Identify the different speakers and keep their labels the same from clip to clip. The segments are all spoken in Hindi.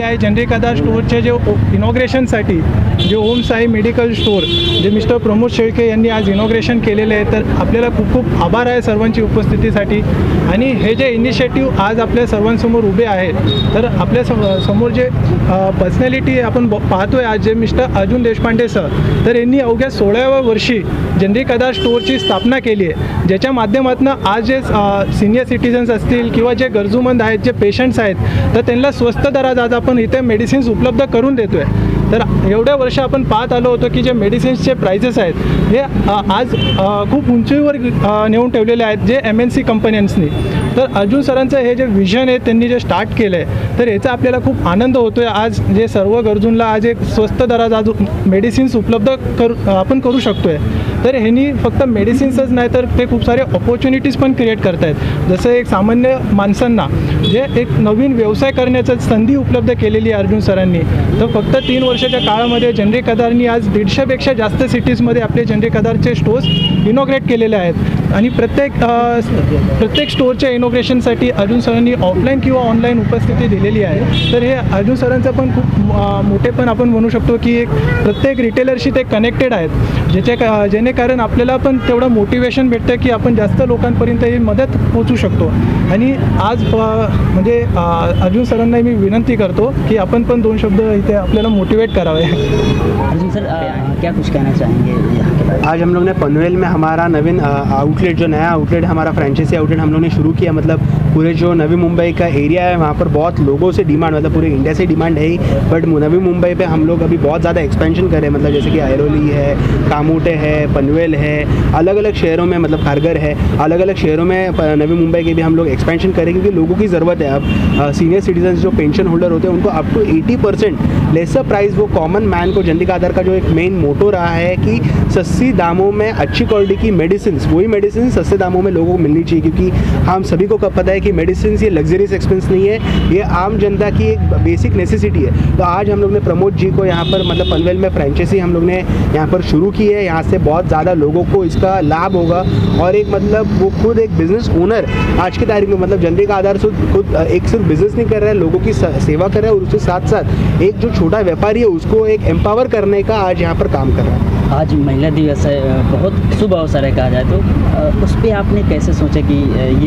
Speaker 1: आहे जनरिक आधार स्टोर जो इनोग्रेशन इनॉग्रेशनसाठी जे ओम साई मेडिकल स्टोअर जे मिस्टर प्रमोद शेळके यांनी आज इनॉग्रेशन केलेले आहे तर आपल्याला खूप खूप आभार आहे सर्वांची उपस्थितीसाठी. आणि हे जे इनिशिएटिव्ह आज आपल्या सर्वांसमोर उभे आहेत तर आपल्यासमोर जे पर्सनॅलिटी आपण ब पाहतोय आज जे मिस्टर अर्जुन देशपांडे सर तर यांनी अवघ्या सोळाव्या वर्षी जनरिक आधार स्टोअरची स्थापना केली आहे. ज्याच्या माध्यमातून आज जे सिनियर सिटीजन्स असतील किंवा जे गरजूमंद आहेत जे पेशंट्स आहेत तर त्यांना स्वस्त दरात आज आपण इथे मेडिसिन्स उपलब्ध करून देतो आहे तर एवढ्या वर्ष आपण पाहत आलो होतो की जे मेडिसिन्सचे प्राइसेस आहेत हे आज खूप उंचीवर नेऊन ठेवलेले आहेत जे एम एन सी कंपन्यांनी तर अर्जुन सरांचं हे जे विजन आहे त्यांनी जे स्टार्ट केलं आहे तर याचा आपल्याला खूप आनंद होतो आहे आज जे सर्व गरजूंना आज एक स्वस्त दरात आज मेडिसिन्स उपलब्ध करू आपण करू शकतो आहे तर ह्यांनी फक्त मेडिसिन्सच नाही तर ते खूप सारे ऑपॉर्च्युनिटीज पण क्रिएट करत आहेत जसं एक सामान्य माणसांना जे एक नवीन व्यवसाय करण्याचं संधी उपलब्ध केलेली आहे अर्जुन सरांनी तर फक्त तीन वर्षाच्या काळामध्ये जनरिक आधारनी आज दीडशेपेक्षा जास्त सिटीजमध्ये आपले जनरिक आधारचे स्टोर्स इनॉग्रेट केलेले आहेत. आणि प्रत्येक प्रत्येक स्टोअरच्या इनोग्रेशनसाठी अर्जुन सरांनी ऑफलाईन किंवा ऑनलाईन उपस्थिती दिलेली आहे. तर हे अर्जुन सरांचं पण खूप अ, मोठेपण आपण म्हणू शकतो की एक प्रत्येक रिटेलरशी ते कनेक्टेड आहेत. ज्याच्या का जेणेकारण आपल्याला पण तेवढं मोटिवेशन भेटतं की आपण जास्त लोकांपर्यंत ही मदत पोचू शकतो. आणि आज म्हणजे अर्जुन सरांना मी विनंती करतो की आपण पण दोन शब्द इथे आपल्याला मोटिवेट करावे.
Speaker 2: अर्जुन सर क्या कुछ कहना चाहेंगे?
Speaker 3: आज हम लोग ने पनवेल में हमारा नवीन आउटलेट जो नया आउटलेट हमारा फ्रेंचाइजी आउटलेट हम लोग ने शुरू किया मतलब पूरे जो नवी मुंबई का एरिया है, वहाँ पर बहुत लोगों से डिमांड मतलब पूरे इंडिया से डिमांड है ही बट नवी मुंबई पे हम लोग अभी बहुत ज़्यादा एक्सपेंशन करें मतलब जैसे कि आयरोली है कामूटे है पनवेल है अलग अलग शहरों में मतलब खारगर है अलग अलग शहरों में नवी मुंबई के भी हम लोग एक्सपेंशन करें क्योंकि लोगों की ज़रूरत है। अब सीनियर सिटीजन जो पेंशन होल्डर होते हैं, उनको up to eighty percent lesser price वो कॉमन मैन को जनता आधार का जो एक मेन मोटो रहा है कि सस्ती दामों में अच्छी क्वालिटी की मेडिसिन वही मेडिसिन सस्ते दामों में लोगों को मिलनी चाहिए, क्योंकि हम सभी को कब पता है कि मेडिसिन ये लग्जरियस एक्सपेंस नहीं है, ये आम जनता की एक बेसिक नेसेसिटी है। तो आज हम लोग ने प्रमोद जी को यहाँ पर मतलब पनवेल में फ्रेंचाइजी हम लोग ने यहाँ पर शुरू की है। यहाँ से बहुत ज़्यादा लोगों को इसका लाभ होगा। और एक मतलब वो खुद एक बिज़नेस ओनर आज की तारीख में मतलब जनता का आधार खुद, एक सिर्फ़ बिज़नेस नहीं कर रहा है, लोगों की सेवा कर रहा है और उसके साथ साथ एक जो छोटा व्यापारी है, उसको एक एम्पावर करने का आज यहाँ पर काम कर रहा है।
Speaker 2: आज महिला दिवस है बहुत शुभ अवसर है कहा जाए तो। उस पर आपने कैसे सोचा कि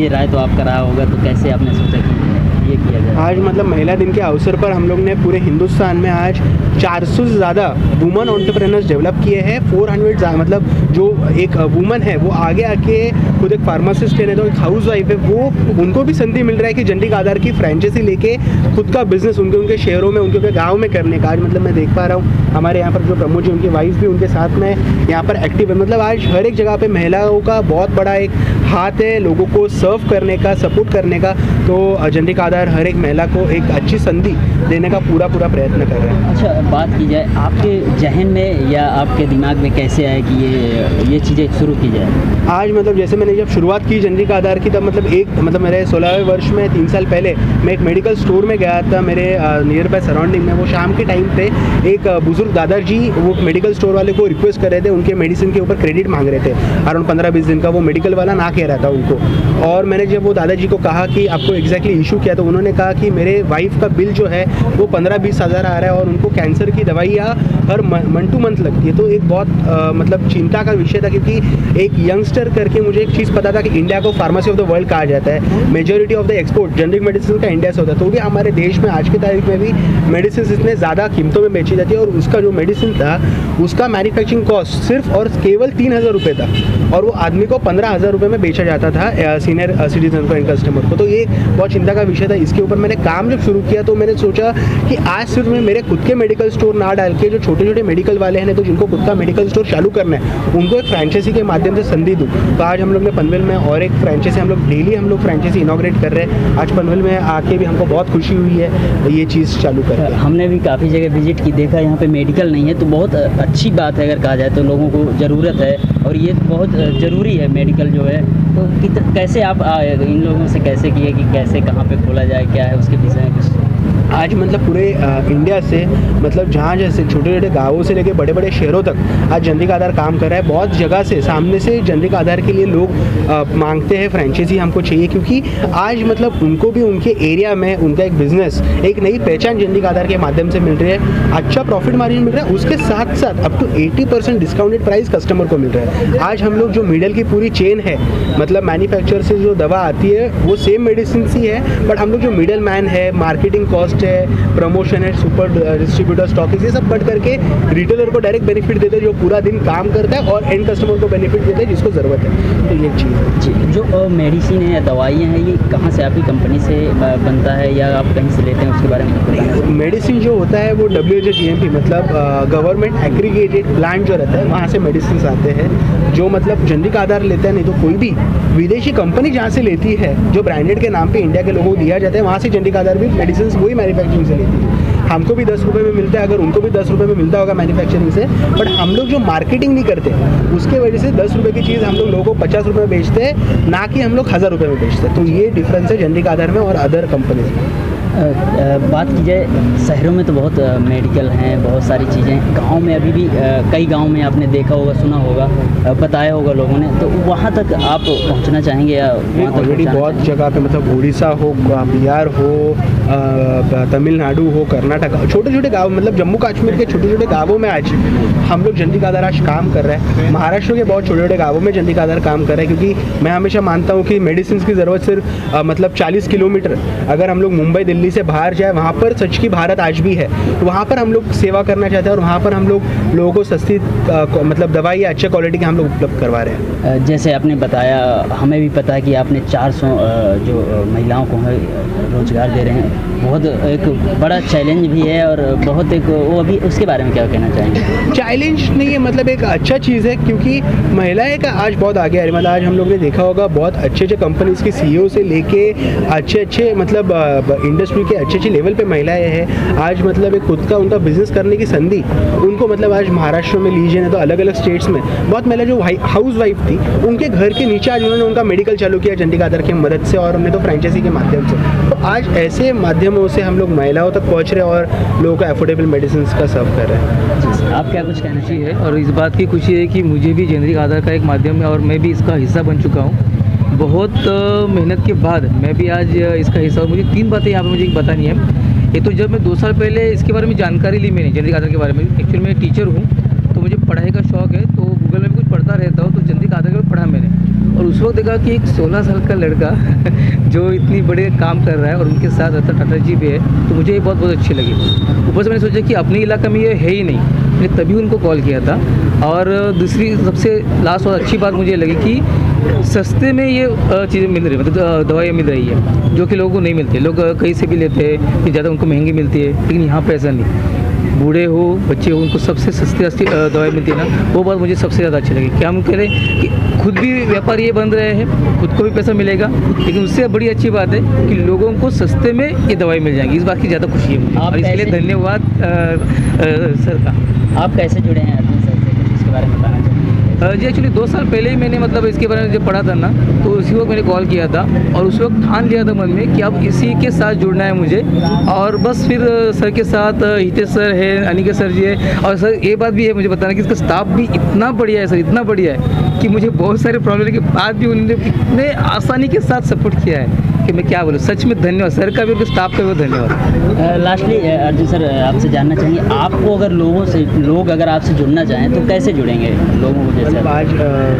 Speaker 2: ये राय तो आपका रहा होगा तो कैसे आपने सोचा कि ये किया जाए।
Speaker 3: आज मतलब महिला दिन के अवसर पर हम लोग ने पूरे हिंदुस्तान में आज 400 से ज़्यादा वुमन ऑन्टरप्रेनर्स डेवलप किए हैं। 400 मतलब जो एक वुमन है, वो आगे आके खुद एक फार्मासिस्ट है तो एक हाउस वाइफ है, वो उनको भी संधि मिल रहा है कि जनरिक आधार की फ्रेंचाइजी लेके खुद का बिज़नेस उनके उनके शहरों में, उनके उनके गाँव में करने का। आज मतलब मैं देख पा रहा हूँ, हमारे यहाँ पर जो प्रमोद जी, उनकी वाइफ भी उनके साथ में यहाँ पर एक्टिव है। मतलब आज हर एक जगह पे महिलाओं का बहुत बड़ा एक हाथ है, लोगों को सर्व करने का सपोर्ट करने का। तो जनरिक आधार हर एक महिला को एक अच्छी संधि देने का पूरा पूरा प्रयत्न कर रहे हैं।
Speaker 2: अच्छा बात की जाए आपके जहन में या आपके दिमाग में कैसे आए कि ये ये चीज़ें शुरू की जाए?
Speaker 3: आज मतलब जैसे मैंने जब शुरुआत की जनरिक आधार की तब मतलब एक मतलब मेरे सोलहवें वर्ष में तीन साल पहले मैं एक मेडिकल स्टोर में गया था। मेरे नियर बाय सराउंडिंग में वो शाम के टाइम पे एक बुज़ुर्ग दादाजी वो मेडिकल स्टोर वाले को रिक्वेस्ट कर रहे थे उनके मेडिसिन के ऊपर क्रेडिट मांग रहे थे। अराउंड पंद्रह बीस दिन का वो मेडिकल वाला ना कह रहा था उनको। और मैंने जब वो दादाजी को कहा कि आपको एग्जैक्टली इशू किया तो उन्होंने कहा कि मेरे वाइफ का बिल जो है वो पंद्रह बीस हज़ार आ रहा है और उनको कैंसर की दवाइयाँ हर मंथ टू मंथ लगती है। तो एक बहुत अ, मतलब चिंता का विषय था क्योंकि एक यंगस्टर करके मुझे एक चीज़ पता था कि इंडिया को फार्मेसी ऑफ़ द वर्ल्ड कहा जाता है। Majority of the export generic medicine का इंडिया से होता है। तो भी हमारे देश में आज की तारीख में भी मेडिसिन इतने ज़्यादा कीमतों में बेची जाती है और उसका जो मेडिसिन था उसका मैन्युफैक्चरिंग कॉस्ट सिर्फ़ और केवल तीन हज़ार रुपये था। और वो आदमी को पंद्रह हज़ार रुपये में बेचा जाता था सीनियर सिटीजन को इन कस्टमर को। तो ये बहुत चिंता का विषय था इसके ऊपर मैंने काम जब शुरू किया तो मैंने सोचा कि आज सिर्फ़ मैं मेरे खुद के मेडिकल स्टोर ना डाल के जो छोटे छोटे मेडिकल वाले हैं तो जिनको खुद का मेडिकल स्टोर चालू करना है, उनको एक फ्रेंचाइजी के माध्यम से संधि दूँ। तो आज हम लोग ने पनवेल में और एक फ्रेंचाइजी हम लोग डेली हम लोग फ्रेंचाइजी इनोग्रेट कर रहे हैं। आज पनवेल में आके भी हमको बहुत खुशी हुई है, ये चीज़ चालू कर
Speaker 2: हमने भी काफ़ी जगह विज़िट की, देखा, यहाँ पे मेडिकल नहीं है तो बहुत अच्छी बात है, अगर कहा जाए तो लोगों को ज़रूरत है। और ये बहुत ज़रूरी है मेडिकल जो है। तो कैसे आप इन लोगों से कैसे किए कि कैसे, कहाँ पे खोला जाए, क्या है उसके में कुछ?
Speaker 3: आज मतलब पूरे इंडिया से मतलब जहाँ जैसे छोटे छोटे गाँवों से लेके बड़े बड़े शहरों तक आज जनरिक आधार काम कर रहा है। बहुत जगह से, सामने से जनरिक आधार के लिए लोग मांगते हैं फ्रेंचाइजी हमको चाहिए क्योंकि आज मतलब उनको भी उनके एरिया में उनका एक बिज़नेस एक नई पहचान जनरिक आधार के माध्यम से मिल रही है। अच्छा प्रॉफिट मार्जिन मिल रहा है, उसके साथ साथ up to 80 percent discounted price customer को मिल रहा है। आज हम लोग जो मिडल की पूरी चेन है मतलब मैन्युफैक्चर से जो दवा आती है, वो सेम मेडिसिन ही है बट हम लोग जो मिडल मैन है मार्केटिंग कॉस्ट है प्रमोशन है सुपर डिस्ट्रीब्यूटर स्टॉकिंग ये सब कट करके रिटेलर को डायरेक्ट बेनिफिट देते हैं जो पूरा दिन काम करता है और एंड कस्टमर को बेनिफिट देते हैं जिसको ज़रूरत है। तो ये चीज़ है।
Speaker 2: जी जो मेडिसिन है या दवाइयाँ हैं ये कहाँ से आपकी कंपनी से बनता है या आप कहीं से लेते हैं उसके बारे में
Speaker 3: मेडिसिन जो होता है वो डब्ल्यू एच जी मतलब गवर्नमेंट एग्रीगेटेड प्लांट जो रहता है वहाँ से मेडिसिन आते हैं जो मतलब जनरिक आधार लेता है नहीं तो कोई भी विदेशी कंपनी जहाँ से लेती है, जो ब्रांडेड के नाम पे इंडिया के लोगों को दिया जाता है, वहाँ से जनरिक आधार भी मेडिसिन वही मैन्युफैक्चरिंग से लेती है। हमको भी दस रुपये में मिलता है, अगर उनको भी दस रुपये में मिलता होगा मैन्युफैक्चरिंग से बट हम लोग जो मार्केटिंग नहीं करते, उसके वजह से दस रुपये की चीज़ हम लोग लोगों को पचास रुपये में बेचते हैं, ना कि हम लोग हज़ार रुपये में बेचते हैं। तो ये डिफरेंस है जनरिक आधार में और अदर कंपनीज़ में।
Speaker 2: बात की जाए शहरों में तो बहुत मेडिकल हैं बहुत सारी चीज़ें। गाँव में अभी भी कई गाँव में आपने देखा होगा सुना होगा बताया होगा लोगों ने। तो वहाँ तक आप पहुँचना चाहेंगे या वहाँ तक
Speaker 3: ऑलरेडी बहुत जगह पे मतलब उड़ीसा हो बिहार हो तमिलनाडु हो कर्नाटक छोटे छोटे गाँव मतलब जम्मू कश्मीर के छोटे छोटे गाँवों में आज हम लोग जल्दी का आधार आज काम कर रहे हैं। महाराष्ट्र के बहुत छोटे छोटे गाँवों में जल्दी का आधार काम कर रहे हैं क्योंकि मैं हमेशा मानता हूँ कि मेडिसिन की ज़रूरत सिर्फ़ मतलब 40 किलोमीटर अगर हम लोग मुंबई दिल्ली से बाहर जाए वहाँ पर सच की भारत आज भी है। तो वहाँ पर हम लोग सेवा करना चाहते हैं और वहाँ पर हम लोग लोगों को सस्ती मतलब दवाई या अच्छे क्वालिटी के हम लोग उपलब्ध करवा रहे हैं।
Speaker 2: जैसे आपने बताया हमें भी पता है कि आपने 400 जो महिलाओं को रोज़गार दे रहे हैं। बहुत एक बड़ा चैलेंज भी है और बहुत एक वो अभी उसके बारे में क्या कहना चाहेंगे?
Speaker 3: चैलेंज नहीं है मतलब एक अच्छा चीज़ है क्योंकि महिलाएँ का आज बहुत आगे आ रही है। मतलब आज हम लोग ने देखा होगा बहुत अच्छे अच्छे कंपनीज़ की सीईओ से लेके अच्छे अच्छे मतलब इंडस्ट्री के अच्छे अच्छे लेवल पे महिलाएँ हैं। आज मतलब एक खुद का उनका बिज़नेस करने की संधि, उनको मतलब आज महाराष्ट्र में लीजिए ना तो अलग अलग स्टेट्स में। बहुत महिला जो हाउस वाइफ थी, उनके घर के नीचे आज उन्होंने उनका मेडिकल चालू किया चंडीगढ़ आधार की मदद से और उन्हें तो फ्रेंचाइजी के माध्यम से। तो आज ऐसे माध्यमों से हम लोग महिलाओं तक पहुँच रहे और लोगों को अफोर्डेबल मेडिसिन का सर्व कर रहे हैं।
Speaker 2: आप क्या कुछ कहना चाहिए?
Speaker 4: और इस बात की खुशी है कि मुझे भी जेनरिक आधार का एक माध्यम है और मैं भी इसका हिस्सा बन चुका हूँ। बहुत मेहनत के बाद मैं भी आज इसका हिस्सा हूँ। मुझे तीन बातें यहाँ पर मुझे बतानी है। ये तो जब मैं दो साल पहले इसके बारे में जानकारी ली मैंने जेनरिक आधार के बारे में एक्चुअली मैं टीचर हूँ तो मुझे पढ़ाई का शौक है तो गूगल में भी कुछ पढ़ता रहता हूँ तो जेनरिक आधार के बारे में पढ़ा मैंने वक्त देखा कि एक 16 साल का लड़का जो इतनी बड़े काम कर रहा है और उनके साथ रतन टाटा जी भी है तो मुझे ये बहुत बहुत अच्छी लगी। ऊपर से मैंने सोचा कि अपने इलाका में ये है ही नहीं। मैंने तभी उनको कॉल किया था। और दूसरी सबसे लास्ट और अच्छी बात मुझे लगी कि सस्ते में ये चीज़ें मिल रही है मतलब दवाइयाँ मिल रही है, जो कि लोगों को नहीं मिलती। लोग कहीं से भी लेते हैं, कि ज़्यादा उनको महँगी मिलती है, लेकिन यहाँ पे ऐसा नहीं। बूढ़े हो बच्चे हो उनको सबसे सस्ती सस्ती दवाई मिलती है ना वो बात मुझे सबसे ज़्यादा अच्छी लगी। क्या हम कह रहे हैं कि खुद भी व्यापार ये बन रहे हैं खुद को भी पैसा मिलेगा लेकिन उससे बड़ी अच्छी बात है कि लोगों को सस्ते में ये दवाई मिल जाएगी इस बात की ज़्यादा खुशी है और इसके लिए धन्यवाद सर का।
Speaker 2: आप कैसे जुड़े हैं सर से इसके बारे में
Speaker 4: जी एक्चुअली दो साल पहले ही मैंने मतलब इसके बारे में जब पढ़ा था ना तो उसी वक्त मैंने कॉल किया था और उस वक्त ठान लिया था मन में कि अब इसी के साथ जुड़ना है मुझे। और बस फिर सर के साथ हितेश सर है, अनिकेत सर जी है और सर ये बात भी है मुझे बताना कि इसका स्टाफ भी इतना बढ़िया है, सर, इतना बढ़िया है। कि मुझे बहुत सारे प्रॉब्लम के बाद भी उन्होंने इतने आसानी के साथ सपोर्ट किया है कि मैं क्या बोलूँ? सच में धन्यवाद। सर का भी उनके स्टाफ का भी धन्यवाद।
Speaker 2: लास्टली अर्जुन सर आपसे जानना चाहेंगे आपको अगर लोगों से लोग अगर आपसे जुड़ना चाहें तो कैसे जुड़ेंगे लोगों को जैसे?
Speaker 3: मतलब आज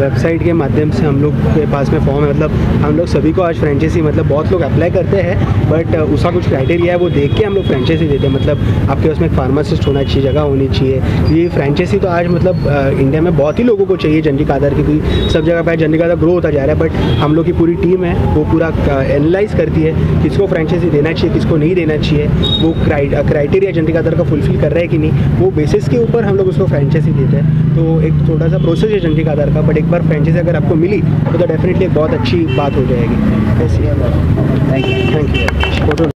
Speaker 3: वेबसाइट के माध्यम से हम लोग के पास में फॉर्म है। मतलब हम लोग सभी को आज फ्रेंचाइजी मतलब बहुत लोग अप्लाई करते हैं बट उसका कुछ क्राइटेरिया है वो देख के हम लोग फ्रेंचाइजी देते हैं। मतलब आपके उसमें फार्मासिस्ट होना चाहिए जगह होनी चाहिए। ये फ्रेंचाइजी तो आज मतलब इंडिया में बहुत ही लोगों को चाहिए जनरिक आधार क्योंकि सब जगह पर जनरिक आधार ग्रो होता जा रहा है बट हम लोग की पूरी टीम है वो पूरा एनालाइज करती है किसको फ्रेंचाइजी देना चाहिए किसको नहीं देना चाहिए वो क्राइटेरिया जनरिक आधार का फुलफिल कर रहा है कि नहीं वो बेसिस के ऊपर हम लोग उसको फ्रेंचाइजी देते हैं। तो एक थोड़ा सा प्रोसेस है जनरिक आधार का बट एक बार फ्रेंचाइजी अगर आपको मिली तो, तो डेफिनेटली एक बहुत अच्छी बात हो जाएगी। ऐसी है
Speaker 2: थैंक यू
Speaker 3: थैंक यू